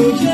Aleluia.